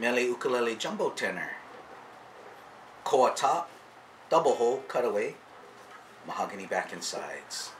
Mele ukulele jumbo tenor. Koa top, double hole, cutaway, mahogany back and sides.